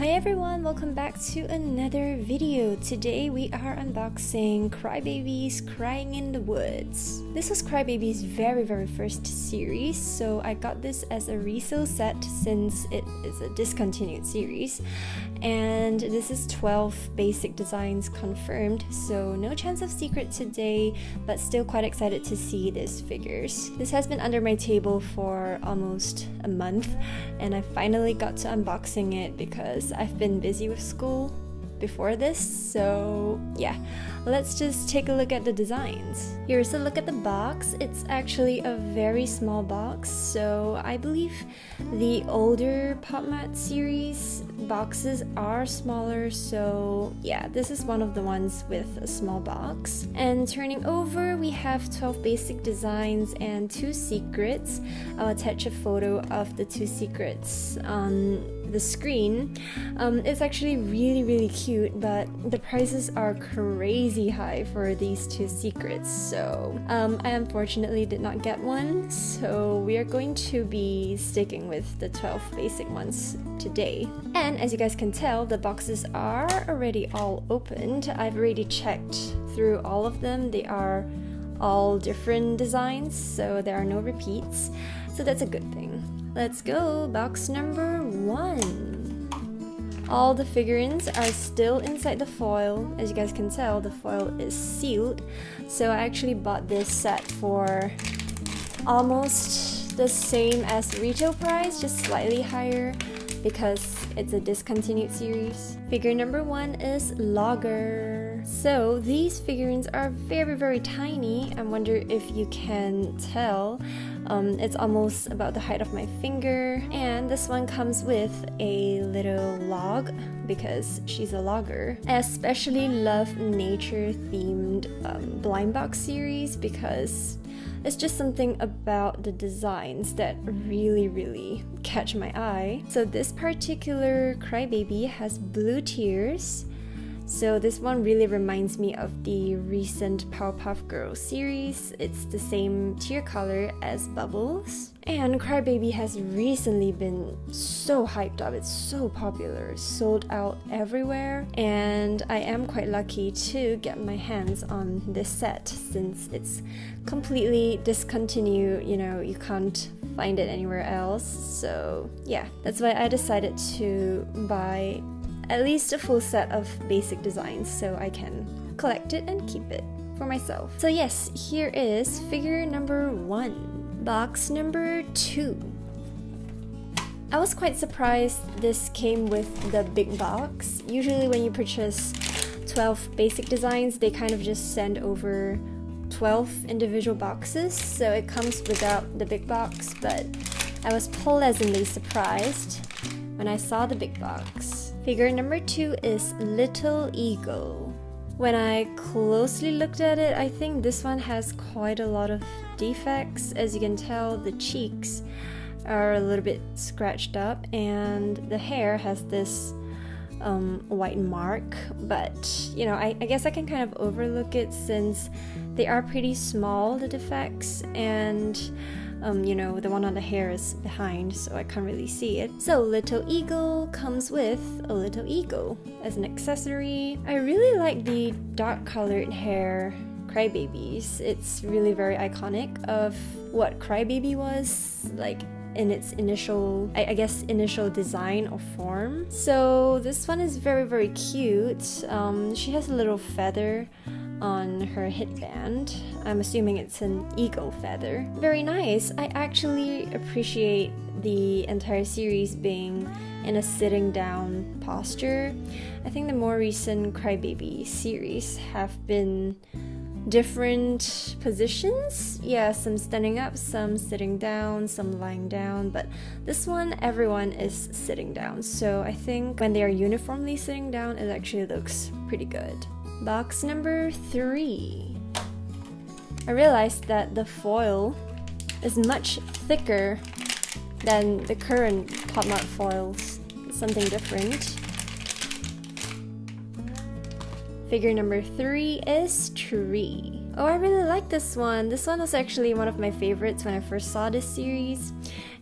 Hi everyone, welcome back to another video. Today we are unboxing Crybaby's Crying in the Woods. This was Crybaby's very very first series, so I got this as a resale set since it is a discontinued series. And this is 12 basic designs confirmed, so no chance of secret today, but still quite excited to see these figures. This has been under my table for almost a month, and I finally got to unboxing it because I've been busy with school before this, so yeah, let's just take a look at the designs. Here's a look at the box. It's actually a very small box, so I believe the older PopMart series boxes are smaller, so yeah, this is one of the ones with a small box. And turning over, we have 12 basic designs and two secrets. I'll attach a photo of the two secrets on the screen. Um, it's actually really, really cute, but the prices are crazy high for these two secrets, so um, I unfortunately did not get one, so we are going to be sticking with the 12 basic ones today. And as you guys can tell, the boxes are already all opened. I've already checked through all of them. They are all different designs, so there are no repeats. So that's a good thing. Let's go, box number one. All the figurines are still inside the foil. As you guys can tell, the foil is sealed. So I actually bought this set for almost the same as retail price, just slightly higher because it's a discontinued series. Figure number one is Logger. So these figurines are very very tiny. I wonder if you can tell. Um, it's almost about the height of my finger and this one comes with a little log because she's a logger. I especially love nature themed um, blind box series because it's just something about the designs that really, really catch my eye. So this particular crybaby has blue tears. So this one really reminds me of the recent Powerpuff Girls series. It's the same tear color as Bubbles. And Crybaby has recently been so hyped up, it's so popular, sold out everywhere, and I am quite lucky to get my hands on this set since it's completely discontinued, you know, you can't find it anywhere else. So, yeah, that's why I decided to buy at least a full set of basic designs so I can collect it and keep it for myself. So, yes, here is figure number one. Box number two. I was quite surprised this came with the big box. Usually when you purchase 12 basic designs, they kind of just send over 12 individual boxes, so it comes without the big box, but I was pleasantly surprised when I saw the big box. Figure number two is Little Eagle. When I closely looked at it, I think this one has quite a lot of defects. As you can tell, the cheeks are a little bit scratched up, and the hair has this um, white mark. But you know, I, I guess I can kind of overlook it since they are pretty small, the defects, and um, you know, the one on the hair is behind, so I can't really see it. So Little Eagle comes with a Little Eagle as an accessory. I really like the dark colored hair Crybabies. It's really very iconic of what Crybaby was like in its initial, I, I, guess, initial design or form. So this one is very, very cute. Um, she has a little feather on her headband. I'm assuming it's an eagle feather. Very nice. I actually appreciate the entire series being in a sitting down posture. I think the more recent Crybaby series have been different positions. Yeah, some standing up, some sitting down, some lying down, but this one everyone is sitting down. So I think when they are uniformly sitting down, it actually looks pretty good. Box number three. I realized that the foil is much thicker than the current PopMart foils. Something different. Figure number three is Tree. Oh, I really like this one. This one was actually one of my favorites when I first saw this series.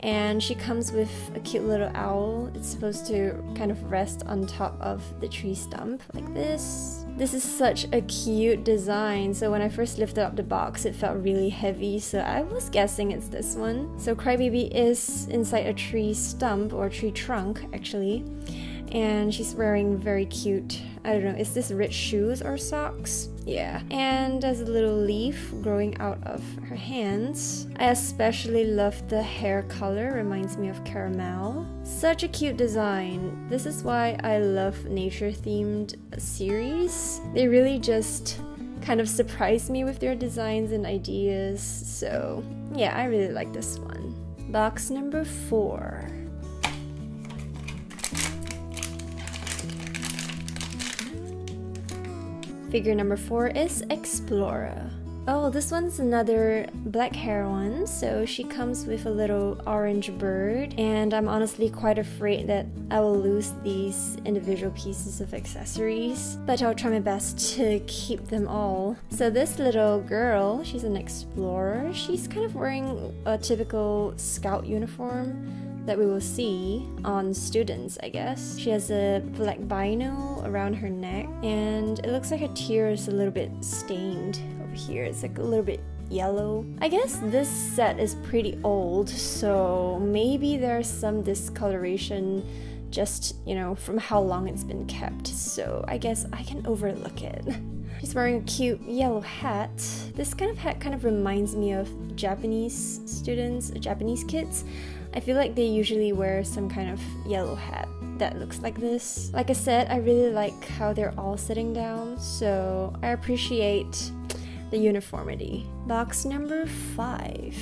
and she comes with a cute little owl. It's supposed to kind of rest on top of the tree stump like this. This is such a cute design, so when I first lifted up the box, it felt really heavy, so I was guessing it's this one. So Crybaby is inside a tree stump or tree trunk actually and she's wearing very cute I don't know is this rich shoes or socks? Yeah. And there's a little leaf growing out of her hands. I especially love the hair color reminds me of caramel. Such a cute design. This is why I love nature themed series. They really just kind of surprise me with their designs and ideas. So yeah I really like this one. Box number four Figure number four is Explorer. Oh, this one's another black hair one, so she comes with a little orange bird, and I'm honestly quite afraid that I will lose these individual pieces of accessories, but I'll try my best to keep them all. So this little girl, she's an explorer, she's kind of wearing a typical scout uniform, that we will see on students, I guess. She has a black bino around her neck, and it looks like her tear is a little bit stained over here. It's like a little bit yellow. I guess this set is pretty old, so maybe there's some discoloration just, you know, from how long it's been kept, so I guess I can overlook it. She's wearing a cute yellow hat. This kind of hat kind of reminds me of Japanese students, Japanese kids. I feel like they usually wear some kind of yellow hat that looks like this. Like I said, I really like how they're all sitting down, so I appreciate the uniformity. Box number five.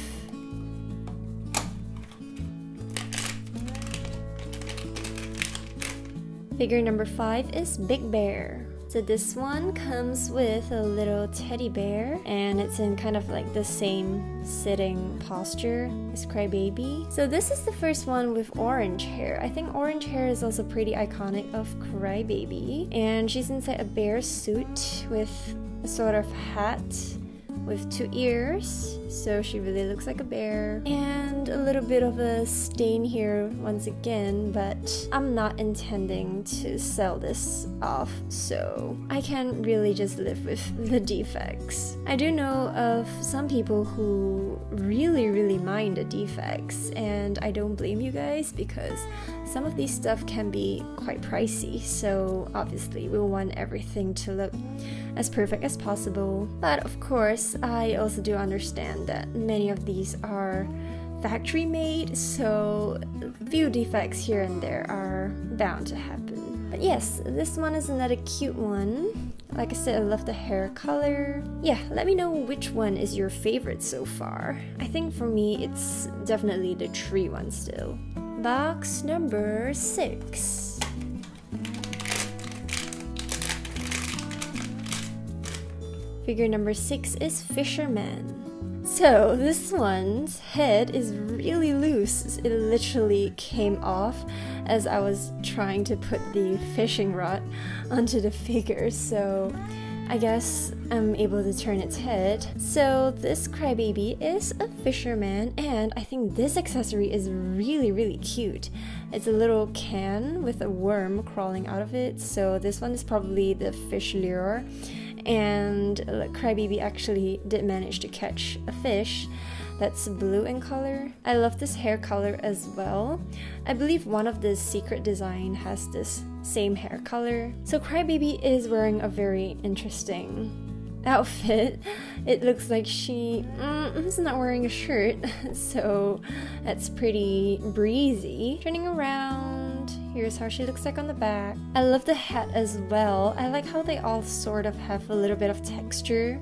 Figure number five is Big Bear. So this one comes with a little teddy bear and it's in kind of like the same sitting posture as Crybaby. So this is the first one with orange hair. I think orange hair is also pretty iconic of Crybaby. And she's inside a bear suit with a sort of hat with two ears, so she really looks like a bear. And a little bit of a stain here once again, but I'm not intending to sell this off, so I can really just live with the defects. I do know of some people who really, really mind the defects, and I don't blame you guys because some of these stuff can be quite pricey, so obviously we want everything to look as perfect as possible. But of course, I also do understand that many of these are factory made, so few defects here and there are bound to happen. But yes, this one is another cute one. Like I said, I love the hair color. Yeah, let me know which one is your favorite so far. I think for me, it's definitely the tree one still box number six. Figure number six is Fisherman. So, this one's head is really loose. It literally came off as I was trying to put the fishing rod onto the figure. So, I guess I'm able to turn its head. So this crybaby is a fisherman and I think this accessory is really really cute. It's a little can with a worm crawling out of it. So this one is probably the fish lure and crybaby actually did manage to catch a fish that's blue in color. I love this hair color as well. I believe one of the secret design has this same hair color. So Crybaby is wearing a very interesting outfit. It looks like she mm, is not wearing a shirt, so that's pretty breezy. Turning around, here's how she looks like on the back. I love the hat as well. I like how they all sort of have a little bit of texture.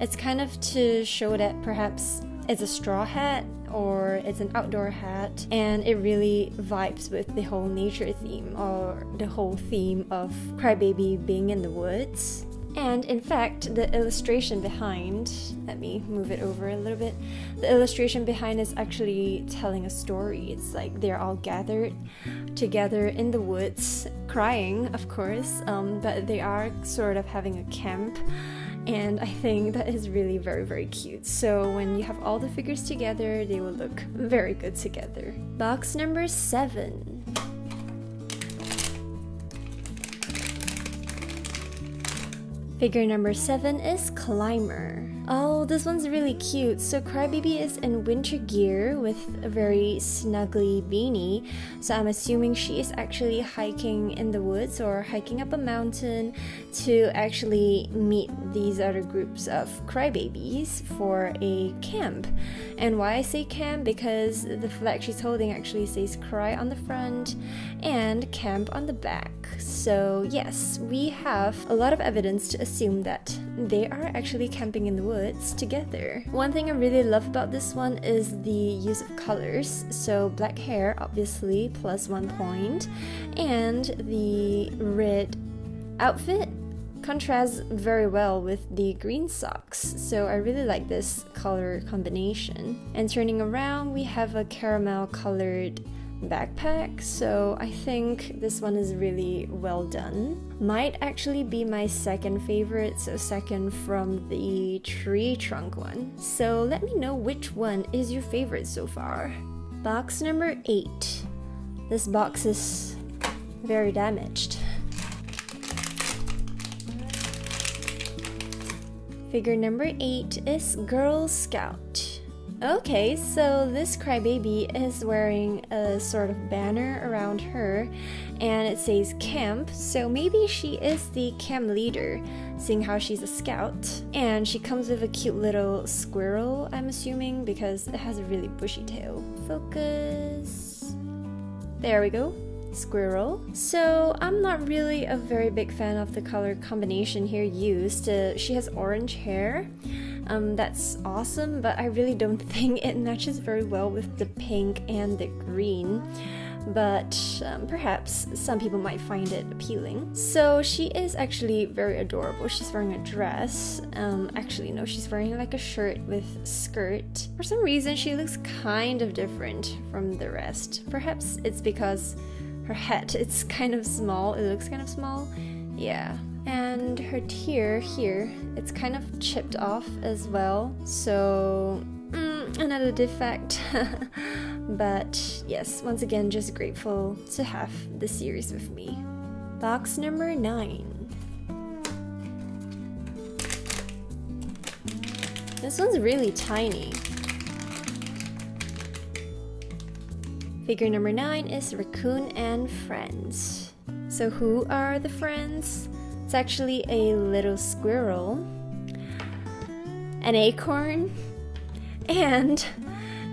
It's kind of to show that perhaps it's a straw hat or it's an outdoor hat and it really vibes with the whole nature theme or the whole theme of crybaby being in the woods and in fact, the illustration behind, let me move it over a little bit. The illustration behind is actually telling a story. It's like they're all gathered together in the woods, crying, of course, um, but they are sort of having a camp and I think that is really very very cute. So when you have all the figures together, they will look very good together. Box number 7. Figure number 7 is Climber. Oh, this one's really cute. So Crybaby is in winter gear with a very snuggly beanie. So I'm assuming she is actually hiking in the woods or hiking up a mountain to actually meet these other groups of crybabies for a camp. And why I say camp because the flag she's holding actually says cry on the front and camp on the back. So yes, we have a lot of evidence to assume that they are actually camping in the woods woods together. One thing I really love about this one is the use of colors. So black hair, obviously, plus one point, and the red outfit contrasts very well with the green socks, so I really like this color combination. And turning around, we have a caramel colored backpack, so I think this one is really well done. Might actually be my second favorite, so second from the tree trunk one. So let me know which one is your favorite so far. Box number 8. This box is very damaged. Figure number 8 is Girl Scout. Okay, so this crybaby is wearing a sort of banner around her and it says camp, so maybe she is the camp leader, seeing how she's a scout. And she comes with a cute little squirrel, I'm assuming, because it has a really bushy tail. Focus. There we go squirrel. So I'm not really a very big fan of the color combination here used. Uh, she has orange hair um, that's awesome, but I really don't think it matches very well with the pink and the green but um, perhaps some people might find it appealing. So she is actually very adorable. She's wearing a dress. Um, actually, no, she's wearing like a shirt with skirt. For some reason, she looks kind of different from the rest. Perhaps it's because her head it's kind of small. It looks kind of small. Yeah, and her tear here it's kind of chipped off as well. So mm, another defect. But yes once again just grateful to have the series with me. Box number 9 this one's really tiny. Figure number 9 is raccoon and friends so who are the friends it's actually a little squirrel, an acorn, and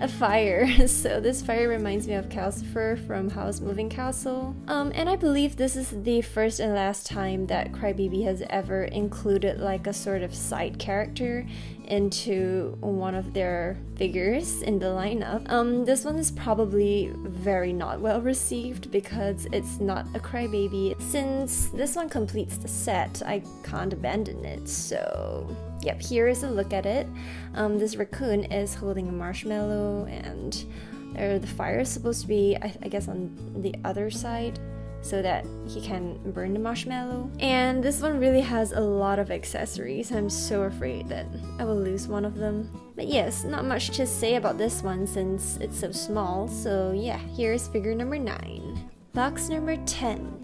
a fire. So this fire reminds me of Calcifer from Howl's Moving Castle. Um, and I believe this is the first and last time that Crybaby has ever included like a sort of side character into one of their figures in the lineup. Um, this one is probably very not well received because it's not a crybaby. Since this one completes the set, I can't abandon it. So, yep, here is a look at it. Um, this raccoon is holding a marshmallow, and there, the fire is supposed to be, I, I guess, on the other side so that he can burn the marshmallow. And this one really has a lot of accessories. I'm so afraid that I will lose one of them. But yes, not much to say about this one since it's so small. So yeah, here's figure number 9. Box number 10.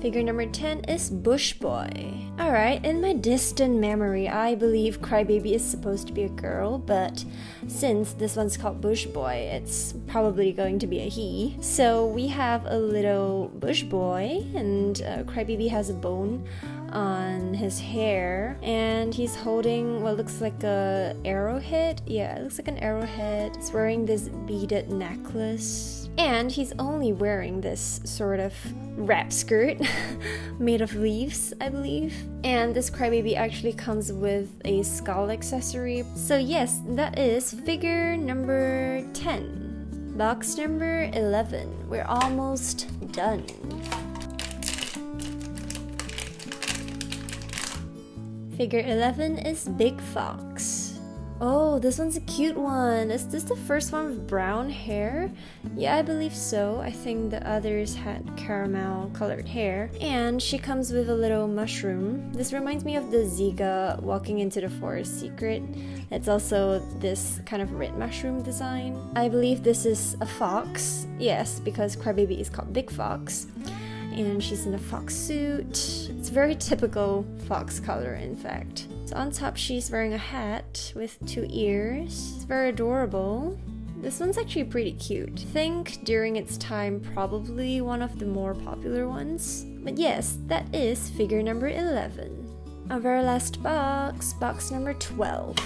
Figure number 10 is Bush Boy. Alright, in my distant memory, I believe Crybaby is supposed to be a girl, but since this one's called Bush Boy, it's probably going to be a he. So we have a little Bush Boy, and uh, Crybaby has a bone on his hair and he's holding what looks like a arrowhead yeah it looks like an arrowhead he's wearing this beaded necklace and he's only wearing this sort of wrap skirt made of leaves, I believe. And this crybaby actually comes with a skull accessory. So, yes, that is figure number 10. Box number 11. We're almost done. Figure 11 is Big Fox. Oh, this one's a cute one. Is this the first one with brown hair? Yeah, I believe so. I think the others had caramel colored hair. And she comes with a little mushroom. This reminds me of the Zsiga walking into the forest secret. It's also this kind of red mushroom design. I believe this is a fox. Yes, because Crybaby is called Big Fox and she's in a fox suit. It's very typical fox color, in fact. So on top, she's wearing a hat with two ears. It's very adorable. This one's actually pretty cute. I think during its time, probably one of the more popular ones. But yes, that is figure number 11. Our very last box, box number 12.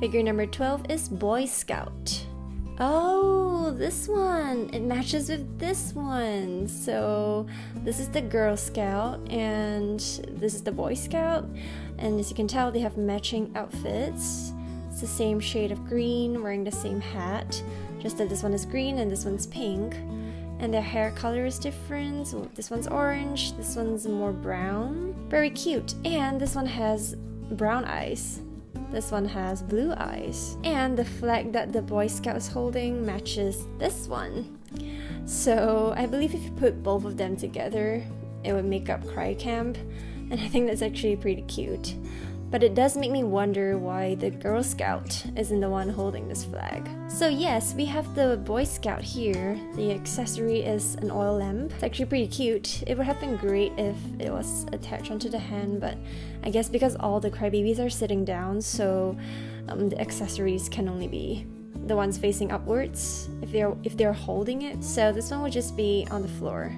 Figure number 12 is Boy Scout. Oh, this one. It matches with this one. So this is the Girl Scout and this is the Boy Scout. And as you can tell, they have matching outfits. It's the same shade of green, wearing the same hat. Just that this one is green and this one's pink. And their hair color is different. So this one's orange, this one's more brown. Very cute. And this one has brown eyes. This one has blue eyes. And the flag that the Boy Scout is holding matches this one. So I believe if you put both of them together, it would make up Cry Camp. And I think that's actually pretty cute. But it does make me wonder why the Girl Scout isn't the one holding this flag. So yes, we have the Boy Scout here. The accessory is an oil lamp. It's actually pretty cute. It would have been great if it was attached onto the hand, but I guess because all the crybabies are sitting down, so um, the accessories can only be the ones facing upwards if they're if they're holding it. So this one would just be on the floor,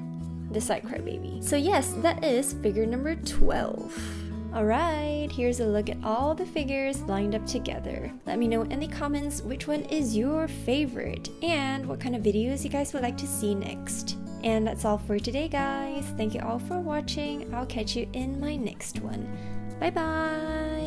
the side crybaby. So yes, that is figure number 12. Alright, here's a look at all the figures lined up together. Let me know in the comments which one is your favorite and what kind of videos you guys would like to see next. And that's all for today guys. Thank you all for watching. I'll catch you in my next one. Bye bye!